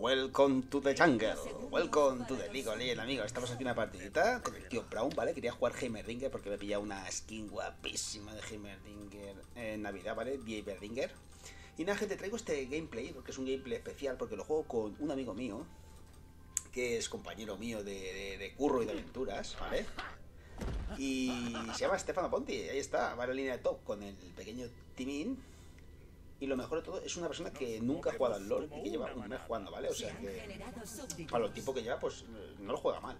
Welcome to the jungle. Welcome to the League of Legends, amigo. Estamos aquí en una partidita con el tío Brown, ¿vale? Quería jugar Heimerdinger porque me he pillado una skin guapísima de Heimerdinger en Navidad, ¿vale? Heimerdinger. Y nada, gente, traigo este gameplay porque es un gameplay especial porque lo juego con un amigo mío que es compañero mío de, de- de curro y de aventuras, ¿vale? Y se llama Stefano Ponti, ahí está, va la línea de top con el pequeño Timin. Y lo mejor de todo, es una persona que nunca ha jugado al LoL y que lleva un mes jugando, ¿vale? O sea que para el tiempo que lleva, pues eh, no lo juega mal,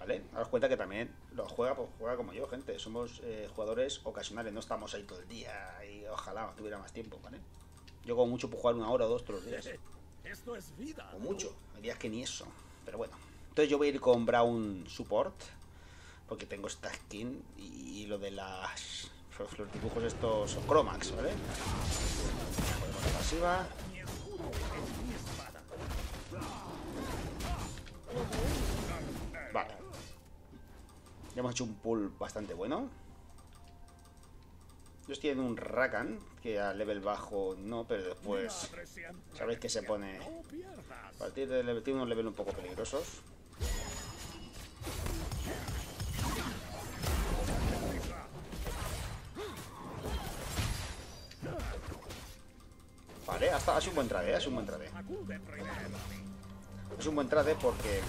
¿vale? Daos cuenta que también lo juega, pues juega como yo, gente. Somos eh, jugadores ocasionales, no estamos ahí todo el día y ojalá tuviera más tiempo, ¿vale? Yo como mucho puedo jugar una hora o dos todos los días. Esto es vida. O mucho. Días que ni eso. Pero bueno. Entonces yo voy a ir con Brown Support. Porque tengo esta skin y lo de las. Los, dibujos estos son Chromax, ¿vale? Ponemos la pasiva. Vale. Ya hemos hecho un pull bastante bueno. Yo estoy en un Rakan, que a level bajo no, pero después. Sabéis que se pone-. A partir de level, tiene unos levels un poco peligrosos. Sido un buen trade, ¿eh? ha sido un buen trade. Es un buen trade. Porque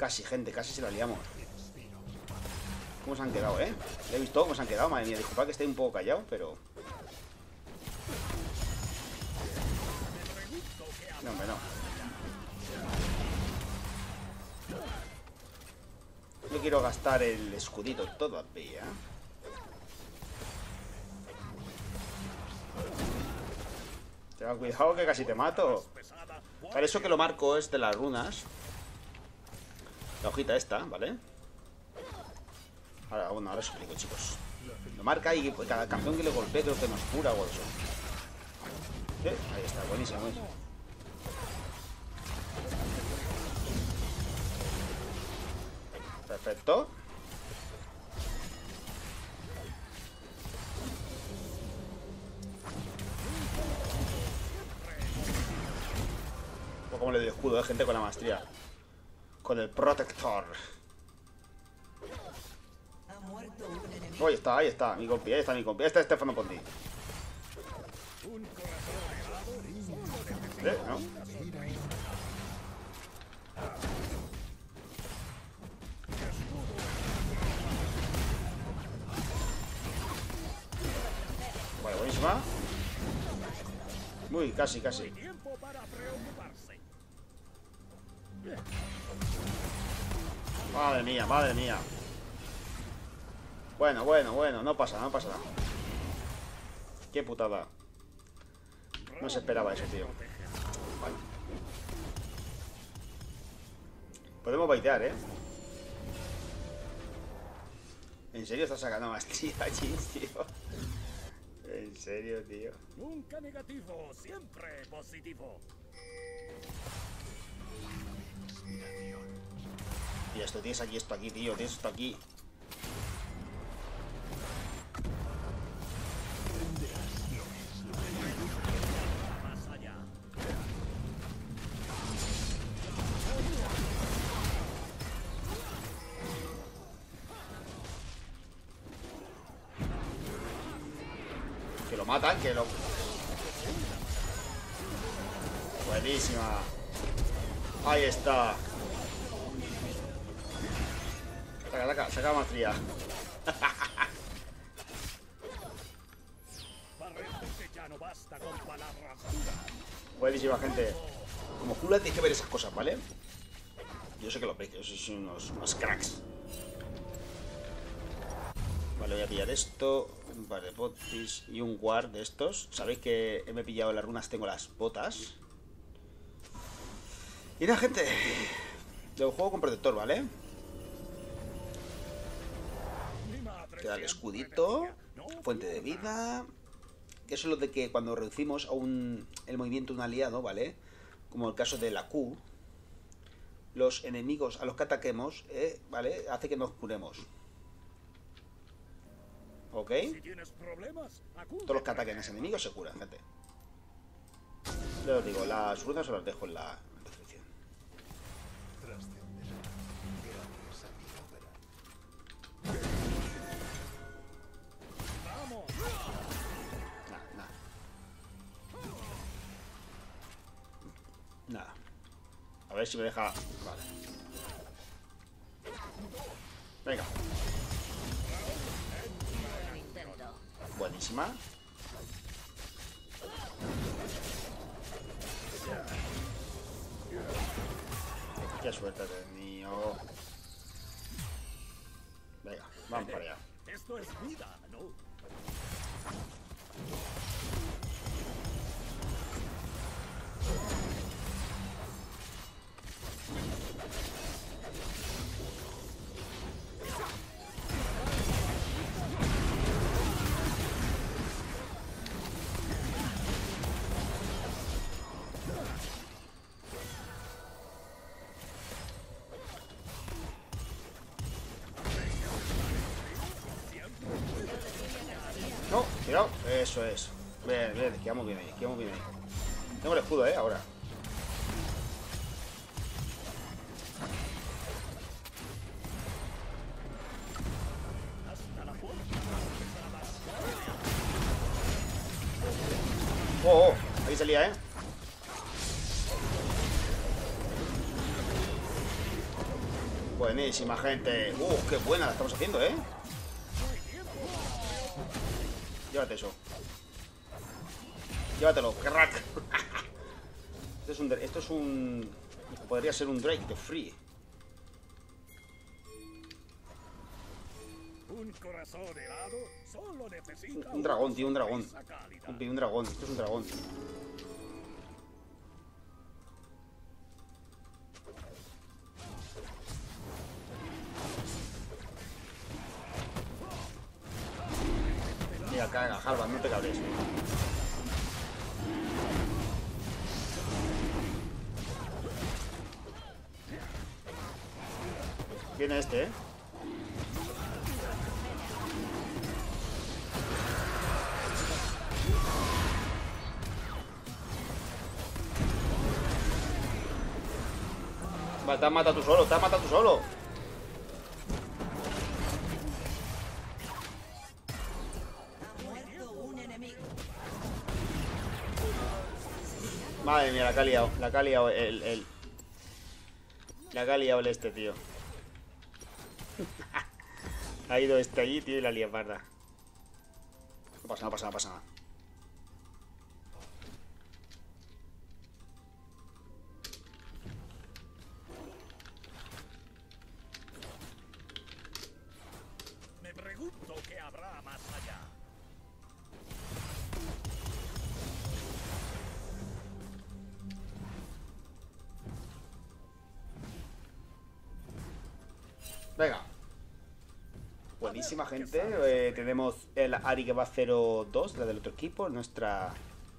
casi, gente, casi se la liamos. ¿Cómo se han quedado, eh? Ya he visto cómo se han quedado, madre mía. Disculpad que esté un poco callado, pero... No, hombre, no. No quiero gastar el escudito todavía. Tenga cuidado que casi te mato. Para eso que lo marco es de las runas. La hojita esta, ¿vale? Ahora, bueno, ahora os explico, chicos. Lo marca y pues, cada campeón que le golpee creo que nos cura o así. ¿Eh? Ahí está, buenísimo. buenísimo. Perfecto. O como le doy escudo, de gente con la maestría. Con el protector. Ahí está, ahí está, mi compi, ahí está mi compi. Ahí está Stefano Ponti. ¿Eh? ¿No? Vale, buenísima. Uy, casi, casi. Tiempo. Madre mía, madre mía. Bueno, bueno, bueno, no pasa, no pasa nada. Qué putada. No se esperaba eso, tío. Vale. Podemos baitear, ¿eh? ¿En serio estás sacando maestría allí, tío? ¿En serio, tío? Nunca negativo, siempre positivo. Tío, esto tienes aquí, esto aquí, tío. Tienes esto aquí. Lo que sois unos, unos cracks. Vale, voy a pillar esto, un par de botis y un guard de estos. Sabéis que me he pillado las runas, tengo las botas. Y nada, gente. Yo juego con protector, ¿vale? Queda el escudito. me decía, "No Fuente de pierdas". vida. Eso es lo de que cuando reducimos a un, el movimiento de un aliado, ¿vale? Como el caso de la Q, los enemigos a los que ataquemos, eh, ¿vale? Hace que nos curemos. ¿Ok? Si Todos los que ataquen a ese enemigo se curan, gente. Ya os digo, las runas os las dejo en la ver si me deja. Vale. Venga, buenísima. Qué suerte tenido. Venga, vamos para allá. Esto es vida, Eso es. Bien, bien, quedamos bien ahí, quedamos bien ahí. Tengo el escudo, eh, ahora. Oh, oh, ahí salía, eh. Buenísima, gente. Uh, qué buena la estamos haciendo, eh. Llévatelo, crack. esto es un. Esto es un. Podría ser un Drake de Free. Un corazón helado solo necesita Un dragón, tío, un dragón. un dragón, esto es un dragón. Te has matado tú solo, te has matado tú solo. Madre mía, la que ha liado, la que ha liado el, el... La que ha liado el este, tío. ha ido este allí, tío, y la lía parda. No pasa, no pasa, no pasa nada. Pregunto qué habrá más allá. Venga. Buenísima, gente. Eh, tenemos el Ari que va 0-2, la del otro equipo. Nuestra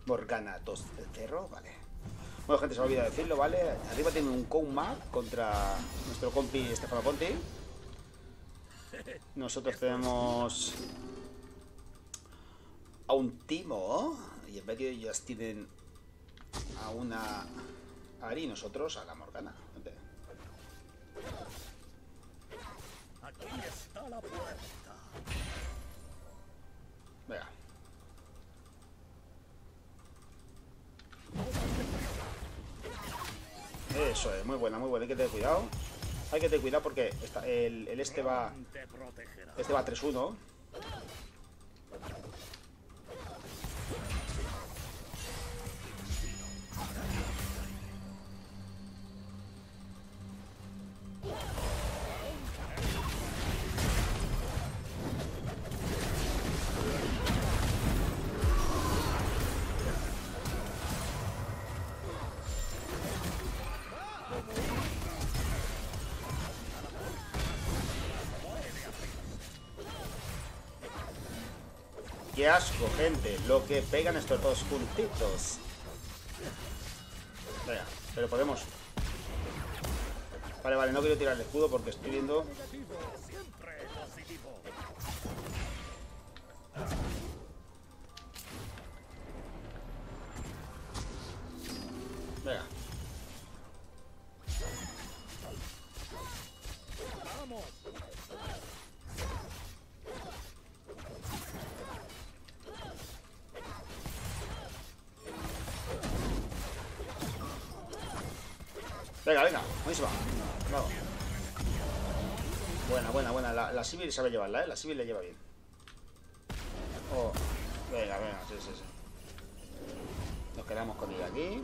Morgana 2-0, vale. Bueno, gente, se me olvidado decirlo, ¿vale? Arriba tiene un Kouma contra nuestro compi Stefano Conti. Nosotros tenemos a un Timo y en medio ellos tienen a una Ari y nosotros a la Morgana. Aquí está la puerta. Venga. Eso es, muy buena, muy buena. Hay que tener cuidado. Hay que tener cuidado porque esta, el, el, este va. Este va 3-1. Qué asco, gente. Lo que pegan estos dos juntitos. Venga, pero podemos. Vale, vale, no quiero tirar el escudo porque estoy viendo. Sabe llevarla, ¿eh? La Sivir le lleva bien. Oh. Venga, venga, sí, sí, sí. Nos quedamos con ella aquí.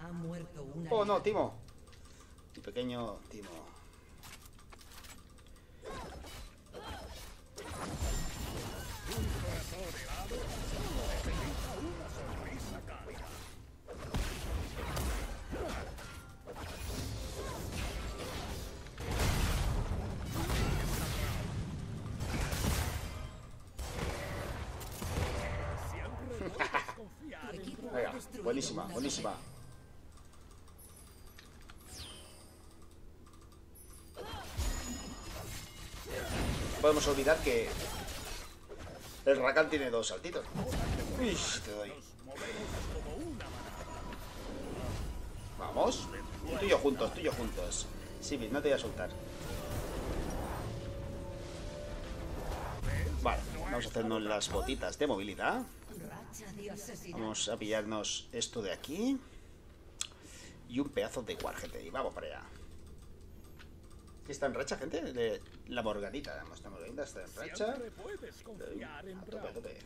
Ha muerto una. Oh, no, Timo. Mi pequeño Timo. Buenísima, buenísima. No podemos olvidar que el Rakan tiene dos saltitos. Uy, te doy. Vamos. Tú y yo juntos, tú y yo juntos. Sivir, no te voy a soltar. Vale, vamos a hacernos las botitas de movilidad. Vamos a pillarnos esto de aquí. Y un pedazo de gente. Y vamos para allá. ¿Qué está en racha, gente? De la Morganita. Esta Morganita está en racha. A tope, a tope.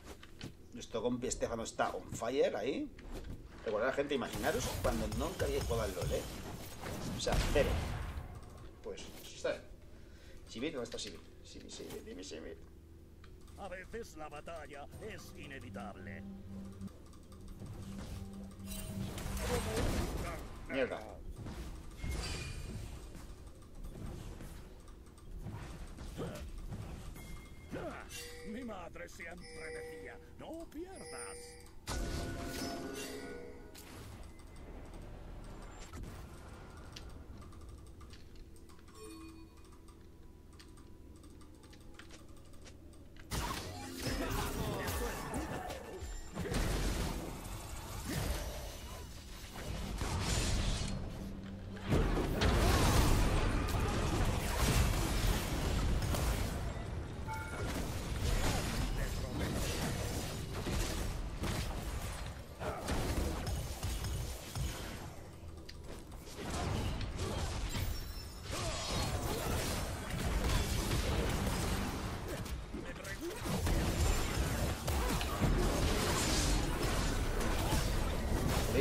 Nuestro compi Estefano está on fire ahí. Recordad, gente, imaginaros cuando nunca habéis jugado al LOL, ¿eh? O sea, cero. Pues, está. Sivir, ¿dónde está Sivir? Sivir, Sivir, dime Sivir. A veces la batalla es inevitable. Mierda. Mi madre siempre decía, no pierdas.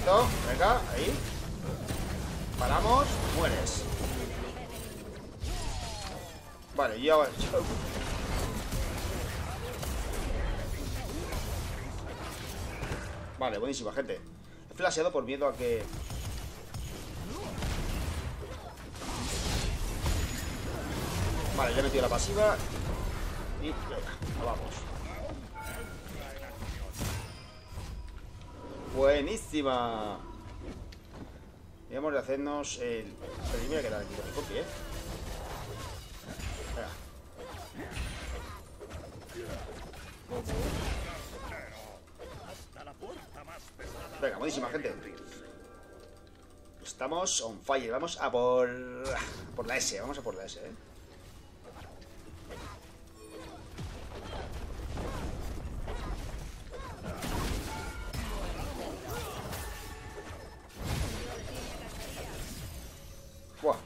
Listo, venga, ahí. Paramos, mueres. Vale, ya va. Vale, buenísima, gente. He flasheado por miedo a que. Vale, ya he metido la pasiva. Y venga, vamos. Buenísima. Debemos de hacernos el... Pero yo me voy a quedar aquí con mi ¿eh? Venga. La. Venga, buenísima, gente. Estamos on fire. Vamos a por... Por la S. Vamos a por la S, ¿eh?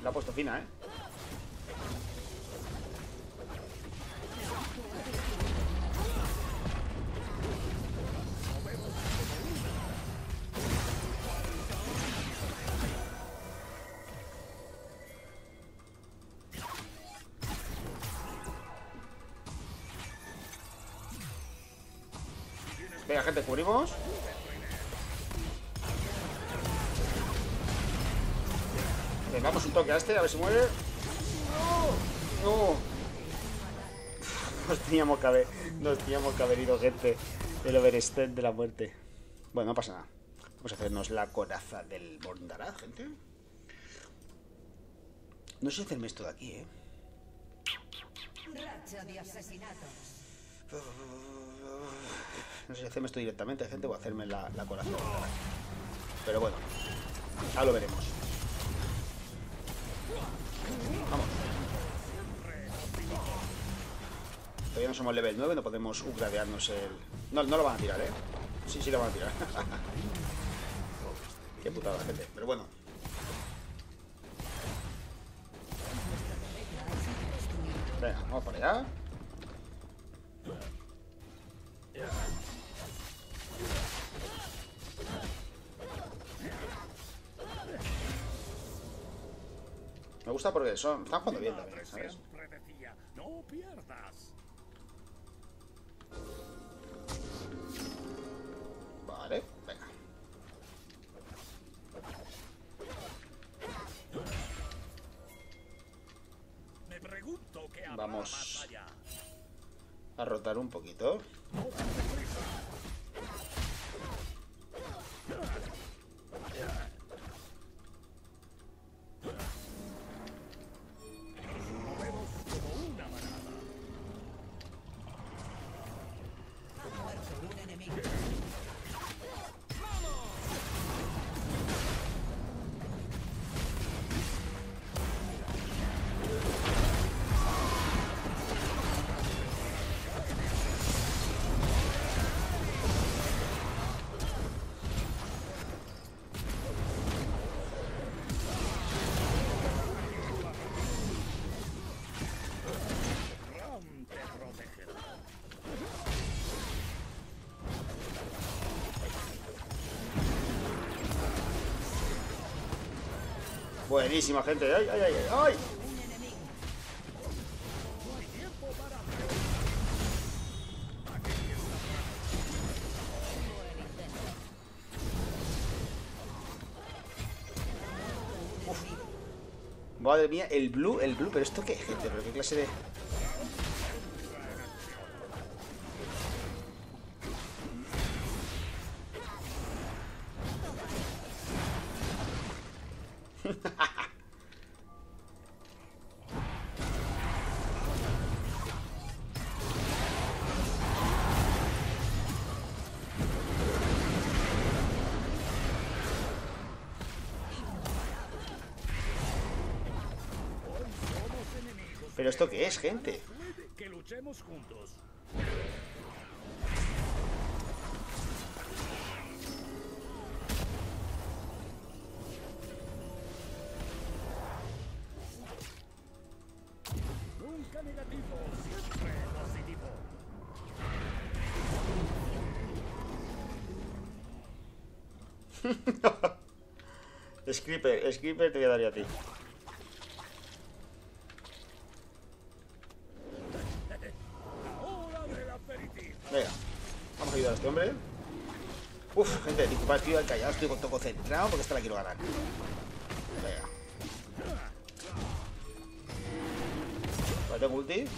La ha puesto fina, ¿eh? Venga, gente, cubrimos. Le damos un toque a este, a ver si muere. No, no. Nos teníamos que haber, nos teníamos que haber ido, gente. El overextend de la muerte. Bueno, no pasa nada. Vamos a hacernos la coraza del Bondara, gente. No sé hacerme esto de aquí, ¿eh? Racha de asesinatos. No sé si hacerme esto directamente, gente, o hacerme la, la coraza del Bondara. Pero bueno, ya lo veremos. Vamos. Todavía no somos level 9, no podemos upgradearnos el... No, no lo van a tirar, ¿eh? Sí, sí lo van a tirar. Qué putada, gente. Pero bueno. Venga, vamos para allá. Gusta porque son, están jugando bien también, ¿sabes? No pierdas. Vale, venga. Me pregunto qué Vamos. A rotar un poquito. Buenísima, gente. ¡Ay, ay, ay! ay. Madre mía, el blue, el blue, pero esto qué, gente, pero qué clase de. Esto qué es, gente. Que luchemos juntos. Nunca negativo, siempre positivo. Scripper, Scripper te voy a dar yo a ti. Hombre. Uf, gente, disculpad, estoy al callado, estoy con todo concentrado porque esta la quiero ganar. Venga. Vale, tengo.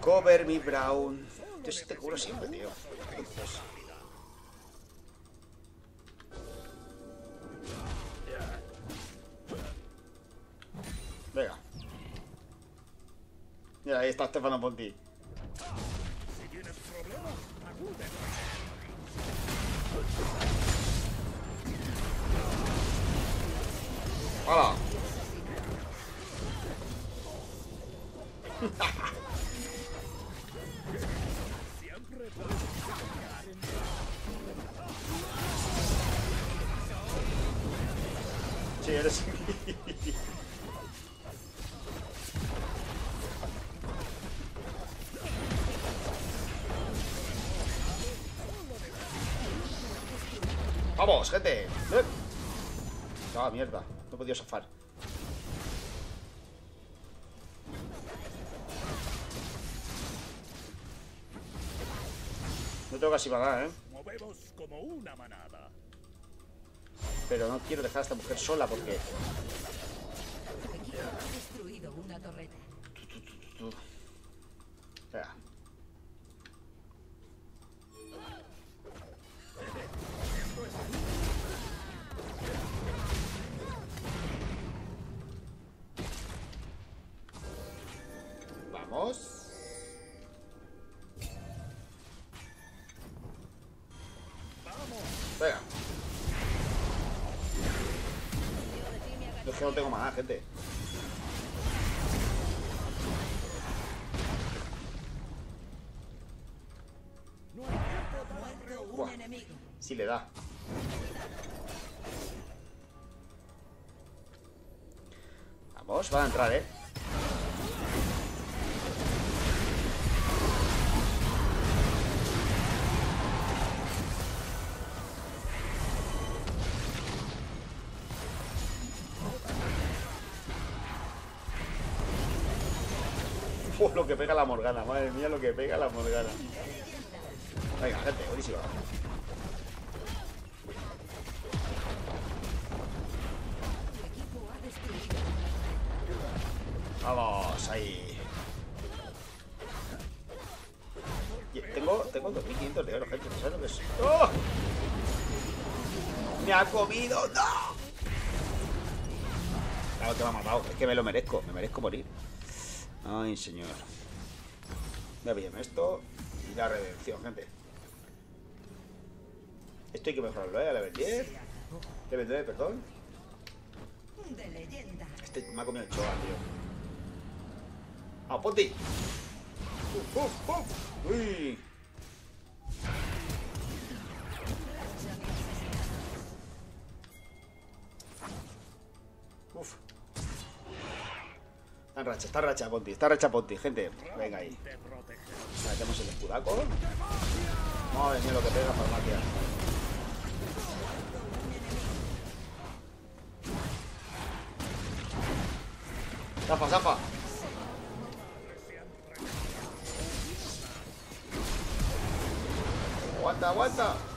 Cover me brown. Yo sí te cubro siempre, tío. Stefano Ponti. ¡Vamos, gente! Ah, mierda. No he podido zafar. tengo casi para ¿eh? Movemos como una manada. Pero no quiero dejar a esta mujer sola porque... Destruido una torreta. Si le da. Vamos, van a entrar, ¿eh? Uf, lo que pega la Morgana, madre mía, lo que pega la Morgana. Venga, gente, buenísimo. Vamos, ahí. Tengo, tengo 2500 de oro, gente. ¿no ¿Sabes lo que es? ¡Oh! ¡Me ha comido! ¡No! Claro que me ha matado. Es que me lo merezco. Me merezco morir. Ay, señor. Voy a pillarme esto y la redención, gente. Esto hay que mejorarlo, ¿eh? A level 10. Level 9, perdón. Este me ha comido el choa, tío. ¡Ah, Poti! ¡Uf, uf, uf! ¡Uy! Uf. Está en racha, está en racha Ponti, está en racha Ponti, gente. Venga ahí. Metemos el escudaco. Madre mía lo que pega farmacia. Zafa, zafa. Aguanta, aguanta.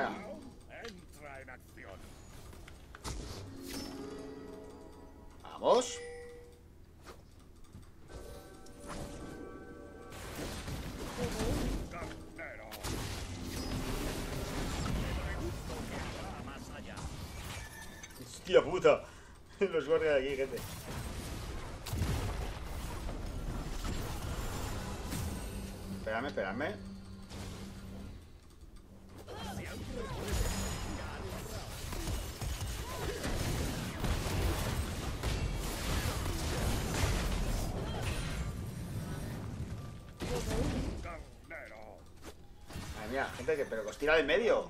Venga. Entra en acción. Vamos. Hostia puta. Los guardias de aquí, gente. Espérame, espérame. Pero que os tira del medio.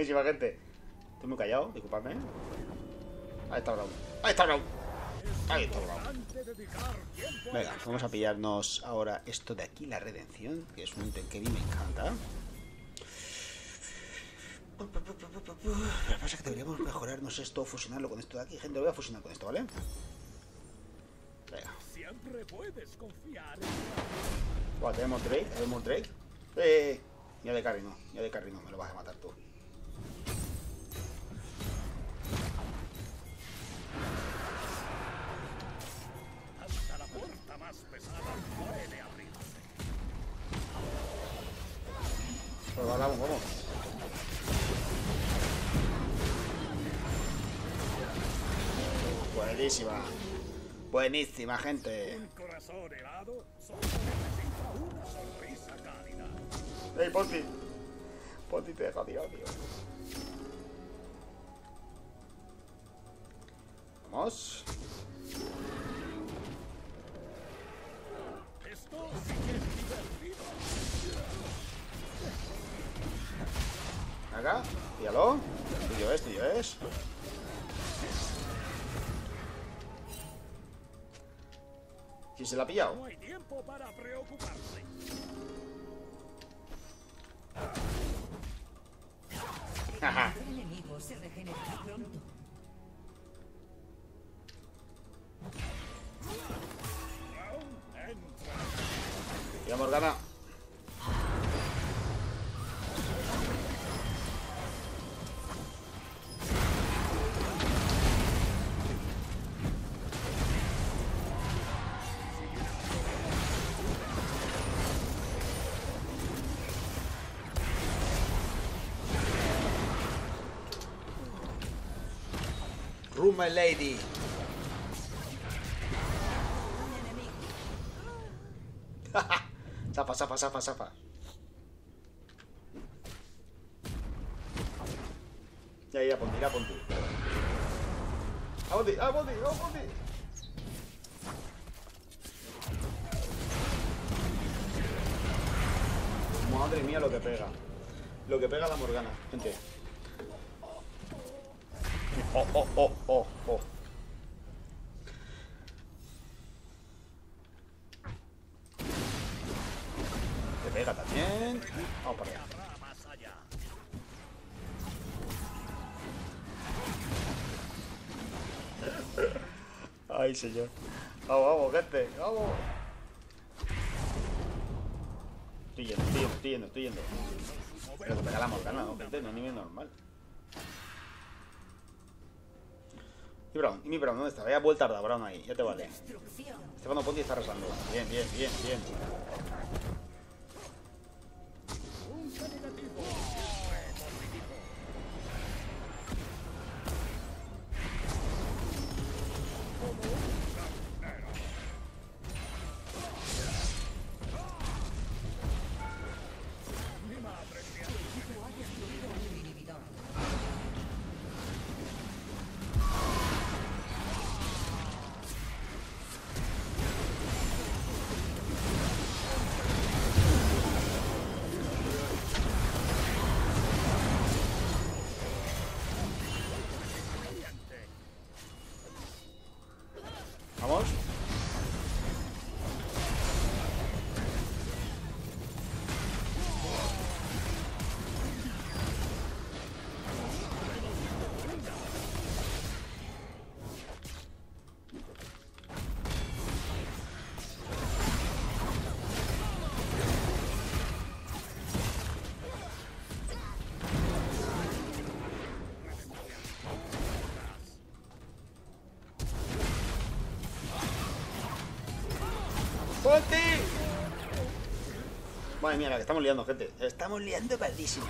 Buenísima, gente. Estoy muy callado, disculpadme. Ahí está Brown. Ahí está Brown. Ahí está Brown. Venga, vamos a pillarnos ahora esto de aquí, la redención, que es un ítem que a mí me encanta. Lo que pasa es que deberíamos mejorarnos esto, fusionarlo con esto de aquí. Gente, lo voy a fusionar con esto, ¿vale? Venga. Siempre puedes confiar tenemos Drake, tenemos Drake. Eh, ya de carry no, ya de carry no, me lo vas a matar tú. Pesada puede vamos, vamos. Buenísima. Buenísima, gente. Un corazón helado sonrisa cálida. ¡Ey, Ponti! Ponti te deja tirado, tío. Vamos. Acá. Tíralo. Tuyo es, tuyo es. ¿Quién se la ha pillado? No hay tiempo para preocuparse. El enemigo se regenerará pronto. Ya Morgana. My lady. Zafa, zafa, zafa, zafa. Ya, ya, ponte, ya, ponte. ¡A ponte, a! Madre mía lo que pega. Lo que pega la Morgana, gente. Oh, oh, oh, oh, oh. Señor. Vamos, vamos, gente. Vamos. Estoy yendo, estoy yendo, estoy yendo, estoy yendo. Pero que pega la morgana, ¿no, gente? No es nivel normal. Y Brown, y mi Brown, ¿dónde está? Vaya vuelta a Brown ahí, ya te vale. Estefano Ponti está arrasando. Bien, bien, bien, bien. Madre mía, la que estamos liando, gente. Estamos liando pardísimo.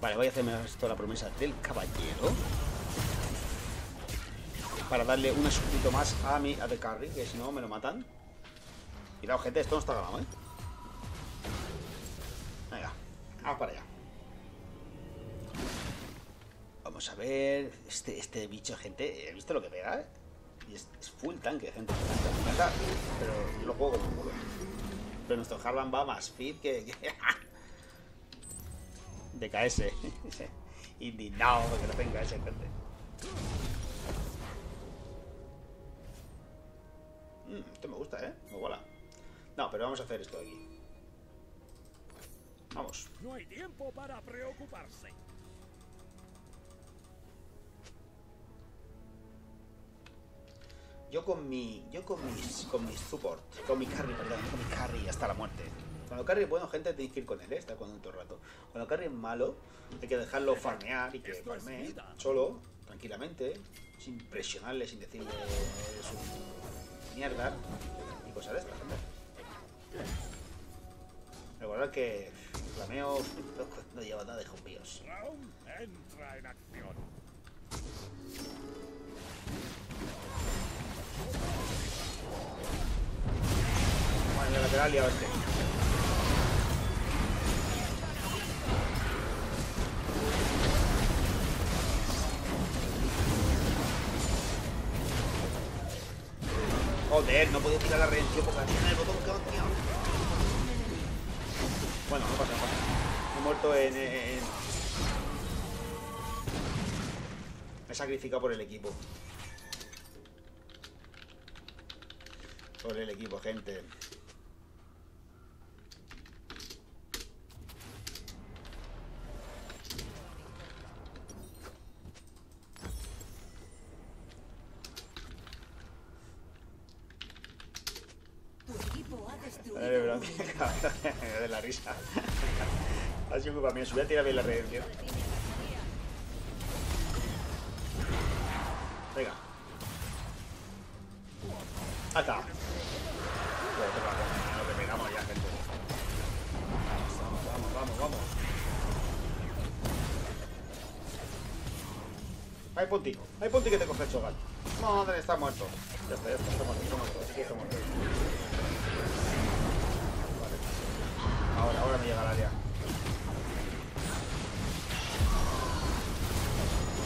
Vale, voy a hacerme esto la promesa del caballero. Para darle un escudito más a mi a The Carry, que si no me lo matan. Cuidado, gente, esto no está ganado, ¿eh? Venga, vamos para allá. Vamos a ver. Este, este bicho, gente, ¿he visto lo que pega? Y es, full tanque, gente. Pero lo juego como un. Pero nuestro Harlan va más fit que. que... DKS. Indignado porque no tenga ese gente. Mm, esto me gusta, ¿eh? Me mola. No, pero vamos a hacer esto de aquí. Vamos. No hay tiempo para preocuparse. Yo con mi. Yo con mis. con mis support. Con mi carry, perdón, con mi carry hasta la muerte. Cuando carry es bueno, gente, tenéis que ir con él, ¿eh? está con él todo el rato. Cuando carry es malo, hay que dejarlo farmear y que farmee solo, tranquilamente, sin presionarle, sin decirle su mierda y cosas de estas, gente. Recordad que flameo no lleva nada de. Round entra en acción. Bueno, en el lateral y a este. Joder, no podía tirar la redención porque tenía el botón que tenía. Bueno, no pasa nada. He muerto en, en- Me he sacrificado por el equipo. Por el equipo, gente. Tu equipo ha destruido Eh, pero un de la risa. Ha sido culpa mía, se voy a tirar bien la redención. Venga. Ya, gente. Vamos, vamos, vamos, vamos. Hay puntico, hay puntico que te coge el chogal. No, no, está muerto. Ya está, ya está, está muerto, está muerto, así está muerto. Ahora, me llega al área.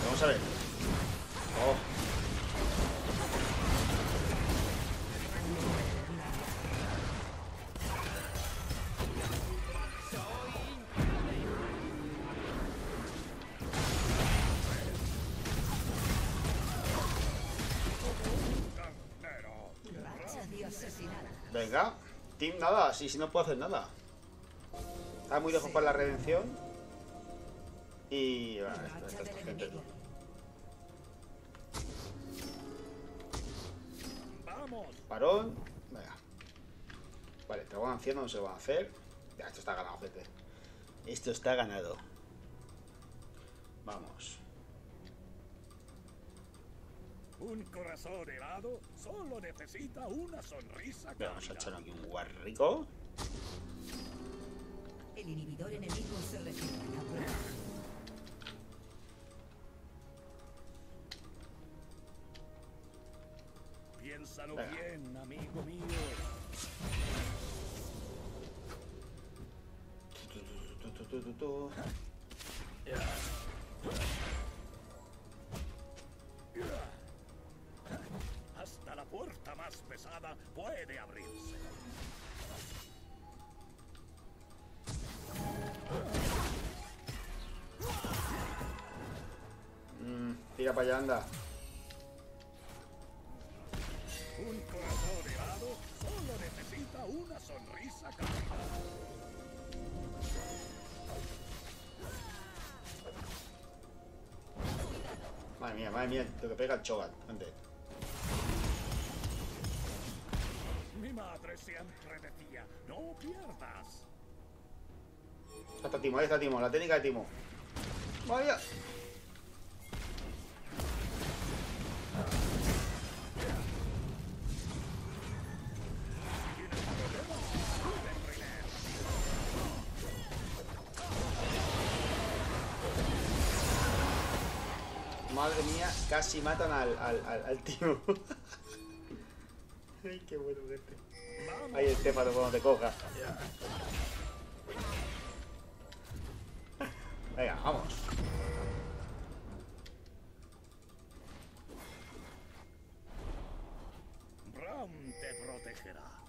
Vamos a ver. Oh. Venga. Team, nada. Sí, sí, no puedo hacer nada. Está muy lejos para la redención. Y... Esto, del esto, gente. Vamos. Parón. Venga. Vale, dragón anciano no se lo van a hacer. Ya, esto está ganado, gente. Esto está ganado. Vamos. Un corazón helado solo necesita una sonrisa Vamos a echar aquí un guar rico. El inhibidor enemigo se. Aprueba. Piénsalo bien, amigo mío. Hasta la puerta más pesada puede abrirse. Para allá, anda. Un corazón helado solo necesita una sonrisa. Madre mía, madre mía, lo que pega el Chogat, gente. Mi madre siempre decía, no pierdas. Está Timo, ahí está Timo, la técnica de Timo. Vaya. Madre mía, casi matan al, al, al, al Timo. Ay, qué bueno, gente. Ahí Estefano cuando te coja. Venga, vamos. Ram te protegerá.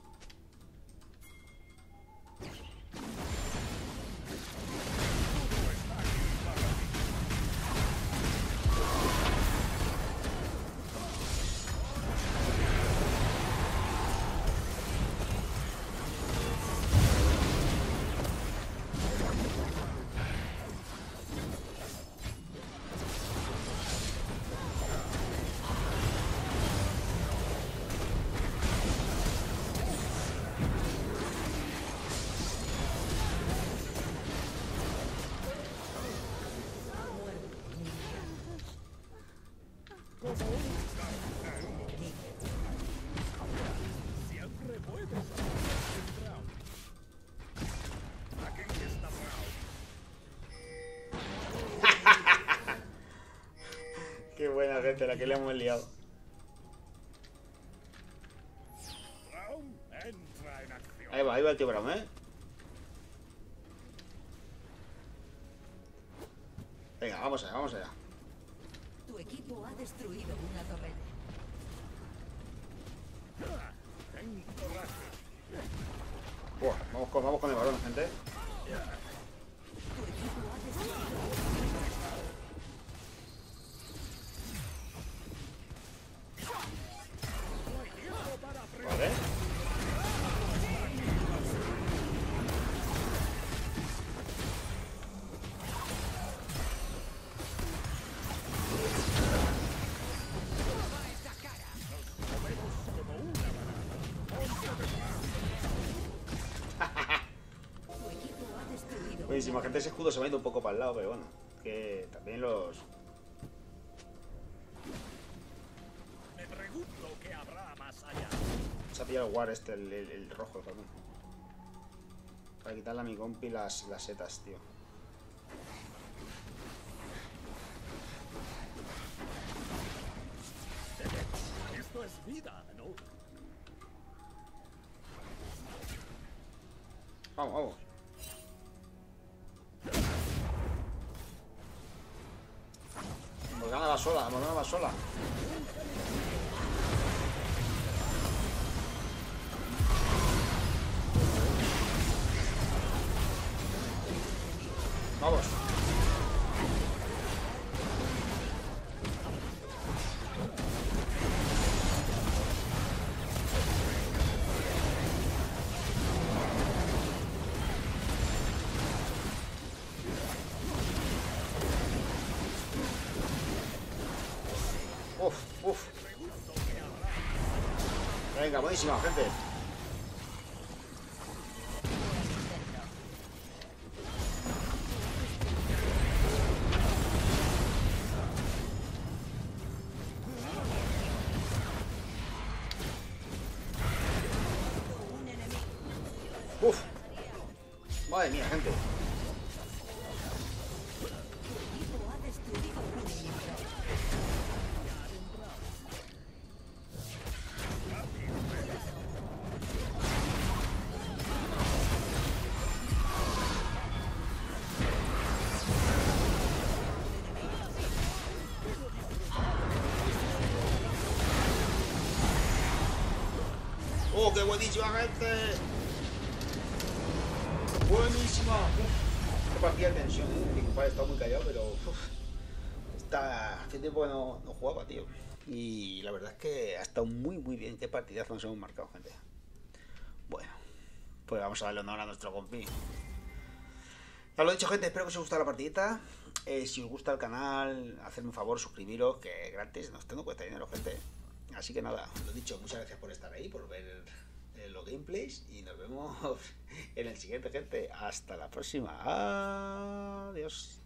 Gente, la que le hemos liado. Ahí va, ahí va el tío Brown, ¿eh? Venga, vamos allá, vamos allá. Tu equipo ha destruido una torreta. Ah. Buah, vamos con, vamos con el balón, gente. Gente, ese escudo se ha ido un poco para el lado, pero bueno. Que también los... Me pregunto qué habrá más allá. Se ha pillado el War este, el, el- el rojo también. Para quitarle a mi compi las, las setas, tío. Esto es vida, ¿no? Vamos, vamos. Sola, Venga, buenísima, gente. Uf. Madre mía, gente. Buenísima, gente! Buenísima. Uf. Partida de tensión, ¿eh? Mi compadre está muy callado, pero... uf, está... Hace tiempo que no, no jugaba, tío. Y la verdad es que ha estado muy, muy bien. Qué partidazo nos hemos marcado, gente. Bueno, pues vamos a darle honor a nuestro compi. Ya lo dicho, gente, espero que os haya gustado la partidita. Eh, si os gusta el canal, hacedme un favor, suscribiros, que gratis, no, esto no cuesta dinero, gente. Así que nada, lo dicho, muchas gracias por estar ahí, por ver eh, los gameplays y nos vemos en el siguiente, gente. Hasta la próxima. Adiós.